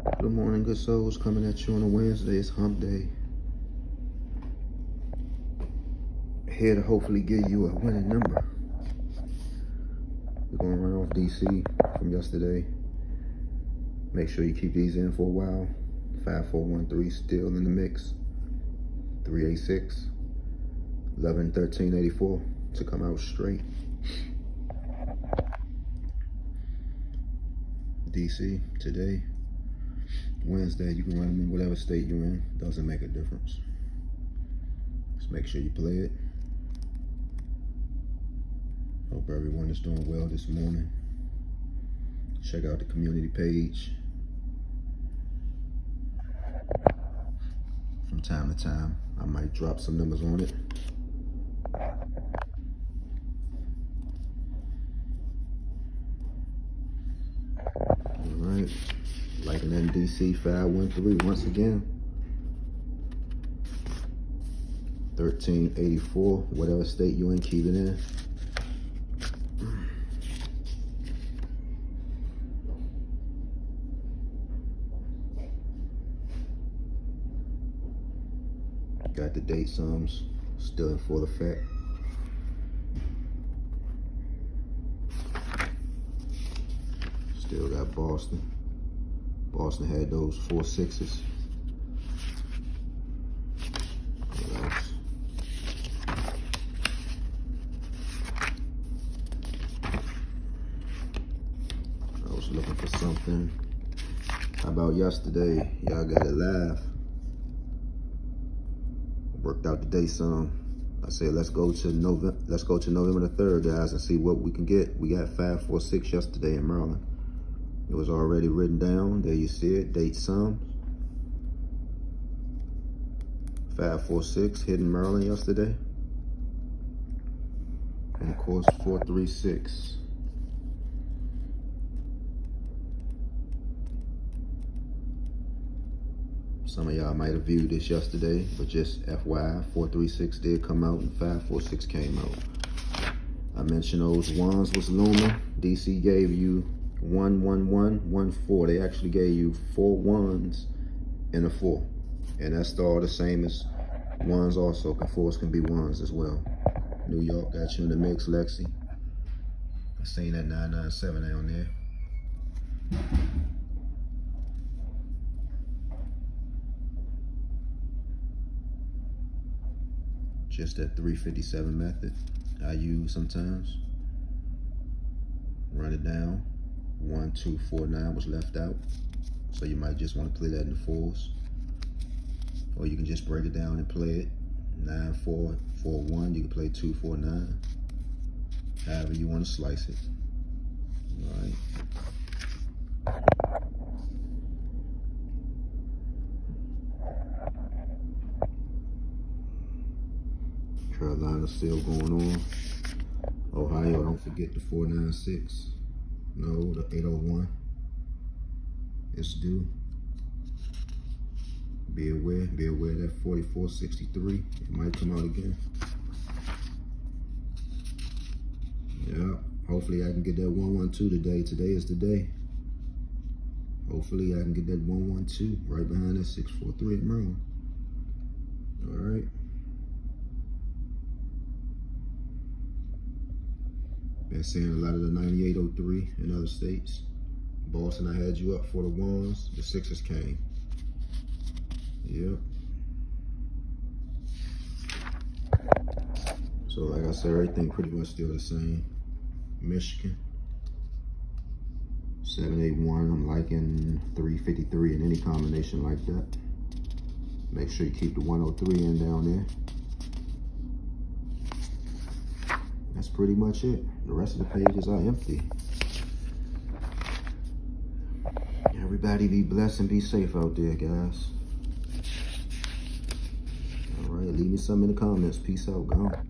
Good morning, good souls. Coming at you on a Wednesday. It's hump day. Here to hopefully give you a winning number. We're going to run off DC from yesterday. Make sure you keep these in for a while. 5413 still in the mix. 386. 11 13 84 to come out straight. DC today. Wednesday, you can run them in whatever state you're in. Doesn't make a difference. Just make sure you play it. Hope everyone is doing well this morning. Check out the community page. From time to time, I might drop some numbers on it. STC513 once again. 1384, whatever state you in, keep it in. Got the date sums, still in full effect. Still got Boston. Boston had those four sixes. I was looking for something. How about yesterday? Y'all got it live. Worked out the day some. I said let's go to November let's go to November the third, guys, and see what we can get. We got five four six yesterday in Maryland. It was already written down. There you see it. Date sums. 546 hit in Maryland yesterday. And of course 436. Some of y'all might have viewed this yesterday, but just FYI, 436 did come out and 546 came out. I mentioned those ones was looming. DC gave you one, one, one, one, four. They actually gave you four ones and a four. And that's all the same as ones also. Fours can be ones as well. New York got you in the mix, Lexi. I seen that 997 down there. Just that 357 method I use sometimes. Run it down. One, two, four, nine was left out. So you might just want to play that in the fours. Or you can just break it down and play it. Nine, four, four, one. You can play two, four, nine. However you want to slice it. All right. Carolina still going on. Ohio, don't forget the 496. No, the 801. It's due. Be aware, be aware that 4463. It might come out again. Yeah, hopefully I can get that 112 today. Today is the day. Hopefully I can get that 112 right behind that 643 at Maryland. All right. Been seeing a lot of the 9803 in other states. Boston, I had you up for the ones. The sixes came. Yep. So like I said, everything pretty much still the same. Michigan. 781, I'm liking 353 in any combination like that. Make sure you keep the 103 in down there. That's pretty much it. The rest of the pages are empty. Everybody be blessed and be safe out there, guys. All right, leave me some in the comments. Peace out, gone.